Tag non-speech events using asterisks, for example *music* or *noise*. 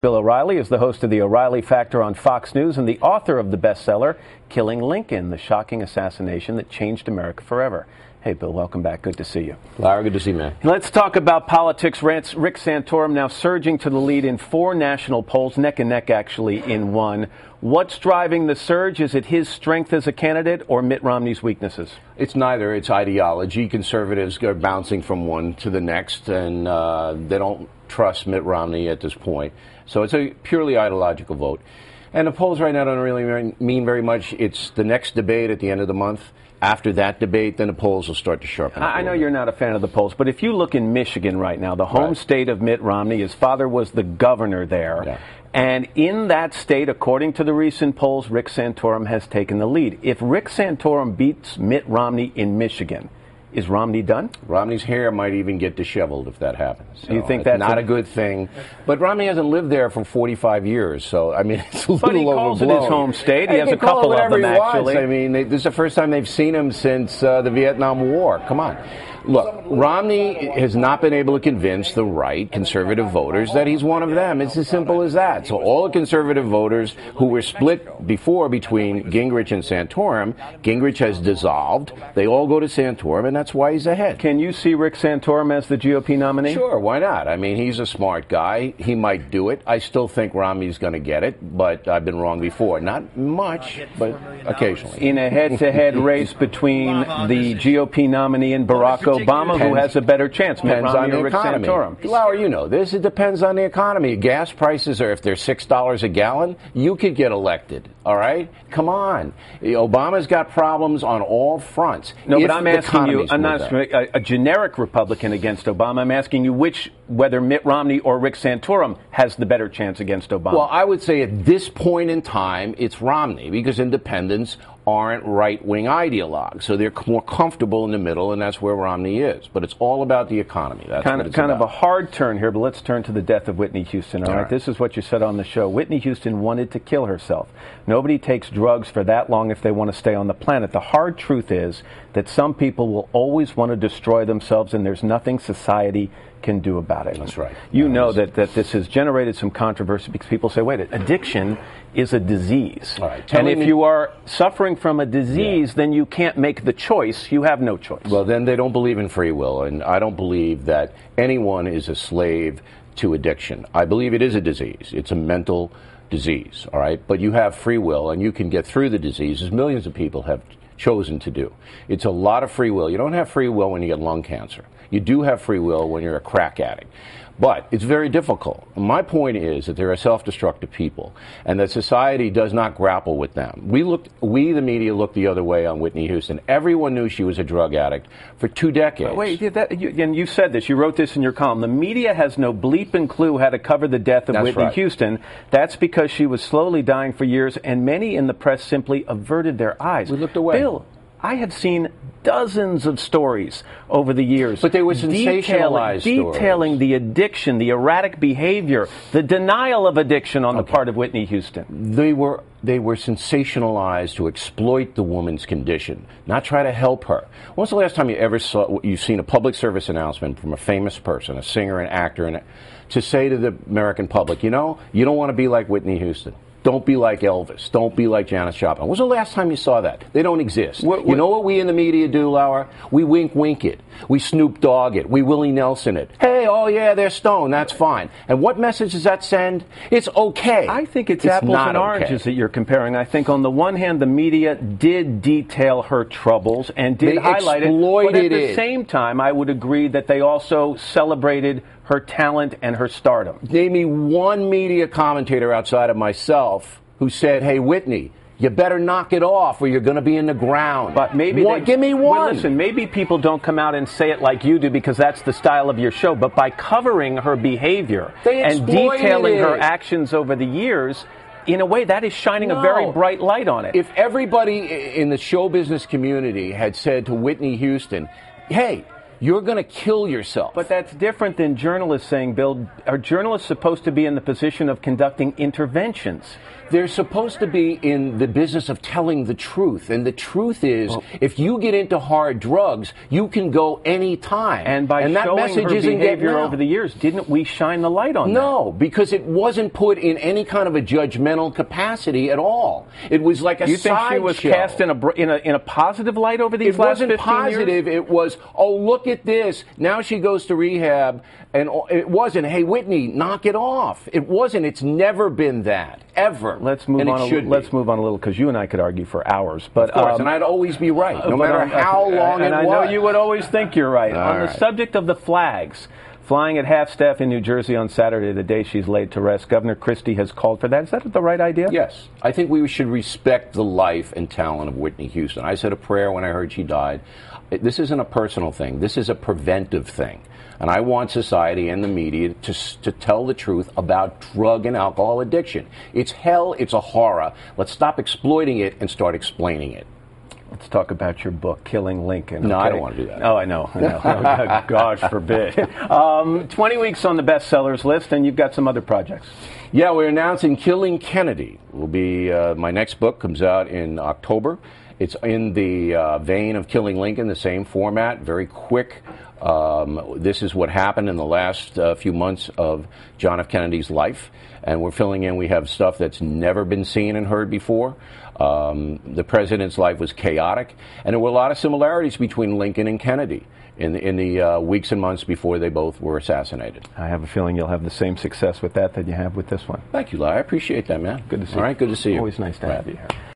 Bill O'Reilly is the host of the O'Reilly Factor on Fox News and the author of the bestseller, Killing Lincoln, the shocking assassination that changed America forever. Hey, Bill, welcome back. Good to see you. Larry, good to see you, man. Let's talk about politics. Rick Santorum now surging to the lead in four national polls, neck and neck actually in one. What's driving the surge? Is it his strength as a candidate or Mitt Romney's weaknesses? It's neither. It's ideology. Conservatives are bouncing from one to the next, and uh, they don't trust Mitt Romney at this point. So it's a purely ideological vote. And the polls right now don't really mean very much. It's the next debate at the end of the month. After that debate, then the polls will start to sharpen up. I know you're not a fan of the polls, but if you look in Michigan right now, the home right. state of Mitt Romney, his father was the governor there. Yeah. And in that state, according to the recent polls, Rick Santorum has taken the lead. If Rick Santorum beats Mitt Romney in Michigan, is Romney done? Romney's hair might even get disheveled if that happens. So you think that's not a, a, good thing? But Romney hasn't lived there for 45 years, so I mean, *laughs* it's a but little he calls overblown. it his home state. He has a couple of them actually. I mean, they, this is the first time they've seen him since uh, the Vietnam War. Come on. Look, Romney has not been able to convince the right conservative voters that he's one of them. It's as simple as that. So all the conservative voters who were split before between Gingrich and Santorum, Gingrich has dissolved. They all go to Santorum, and that's why he's ahead. Can you see Rick Santorum as the GOP nominee? Sure, why not? I mean, he's a smart guy. He might do it. I still think Romney's going to get it, but I've been wrong before. Not much, but occasionally. In a head-to-head race between the GOP nominee and Barack Obama. Who has a better chance. Depends on the economy. Lauer, you know this. It depends on the economy. Gas prices are if they're six dollars a gallon, you could get elected. All right, come on. Obama's got problems on all fronts. No, but I'm asking you. I'm not a, a generic Republican against Obama. I'm asking you which whether Mitt Romney or Rick Santorum has the better chance against Obama. Well, I would say at this point in time, it's Romney because independents aren't right wing ideologues. So they're more comfortable in the middle, and that's where Romney is. But it's all about the economy. That's kind, of, kind of a hard turn here, but let's turn to the death of Whitney Houston. All, all right? right, this is what you said on the show. Whitney Houston wanted to kill herself. Nobody takes drugs for that long if they want to stay on the planet. The hard truth is that some people will always want to destroy themselves, and there's nothing society can do about it. That's right. You know that, that this has generated some controversy because people say, wait, addiction is a disease. Right, and if me, you are suffering from a disease, yeah. then you can't make the choice. You have no choice. Well, then they don't believe in free will, and I don't believe that anyone is a slave to addiction. I believe it is a disease. It's a mental disease, all right? But you have free will, and you can get through the disease, as millions of people have chosen to do. It's a lot of free will. You don't have free will when you get lung cancer. You do have free will when you're a crack addict. But it's very difficult. My point is that there are self-destructive people, and that society does not grapple with them. We looked, we the media looked the other way on Whitney Houston. Everyone knew she was a drug addict for two decades. Wait, that, you, and you said this. You wrote this in your column. The media has no bleeping clue how to cover the death of That's Whitney right. Houston. That's because she was slowly dying for years, and many in the press simply averted their eyes. We looked away. Bill, I have seen dozens of stories over the years. But they were sensationalized detailing, detailing the addiction, the erratic behavior, the denial of addiction on okay. the part of Whitney Houston. They were they were sensationalized to exploit the woman's condition, not try to help her. When's the last time you ever saw you've seen a public service announcement from a famous person, a singer, an actor, and to say to the American public, you know, you don't want to be like Whitney Houston. Don't be like Elvis. Don't be like Janis Joplin. When was the last time you saw that? They don't exist. What, what, you know what we in the media do, Lauer? We wink wink it. We Snoop Dogg it. We Willie Nelson it. Hey, oh yeah, they're stoned. That's fine. And what message does that send? It's okay. I think it's, it's apples and oranges okay. that you're comparing. I think on the one hand, the media did detail her troubles and did they highlight it. But at the it. same time, I would agree that they also celebrated her talent and her stardom. Name me one media commentator outside of myself who said, "Hey, Whitney." You better knock it off, or you're going to be in the ground. But maybe one, they, give me one. Well, listen, maybe people don't come out and say it like you do because that's the style of your show. But by covering her behavior and detailing it. her actions over the years, in a way, that is shining no. a very bright light on it. If everybody in the show business community had said to Whitney Houston, "Hey," you're going to kill yourself. But that's different than journalists saying, Bill, are journalists supposed to be in the position of conducting interventions? They're supposed to be in the business of telling the truth. And the truth is, well, if you get into hard drugs, you can go any time. And by and that showing message her isn't behavior over the years, didn't we shine the light on no, that? No, because it wasn't put in any kind of a judgmental capacity at all. It was like a you think she was show. cast in a, in a in a positive light over these it last wasn't positive. It was, oh, look at this. Now she goes to rehab, and it wasn't, hey, Whitney, knock it off. It wasn't. It's never been that ever. Let's move and on. A, let's move on a little because you and I could argue for hours. But of course, um, and I'd always be right, no matter on, how long and it I was. know you would always think you're right. All on right. the subject of the flags. Flying at half staff in New Jersey on Saturday, the day she's laid to rest, Governor Christie has called for that. Is that the right idea? Yes. I think we should respect the life and talent of Whitney Houston. I said a prayer when I heard she died. This isn't a personal thing, this is a preventive thing. And I want society and the media to, to tell the truth about drug and alcohol addiction. It's hell, it's a horror. Let's stop exploiting it and start explaining it. Let's talk about your book, Killing Lincoln. No, okay? I don't want to do that. Oh, I know. I know. *laughs* oh, gosh forbid. Um, 20 weeks on the bestsellers list, and you've got some other projects. Yeah, we're announcing Killing Kennedy. Will be uh, my next book comes out in October. It's in the uh, vein of Killing Lincoln, the same format, very quick. Um, this is what happened in the last uh, few months of John F. Kennedy's life, and we're filling in. We have stuff that's never been seen and heard before. Um, the president's life was chaotic, and there were a lot of similarities between Lincoln and Kennedy in the, in the uh, weeks and months before they both were assassinated. I have a feeling you'll have the same success with that that you have with this one. Thank you, Larry. I appreciate that, man. Good to see All you. right, good to see you. Always nice to right. have you here.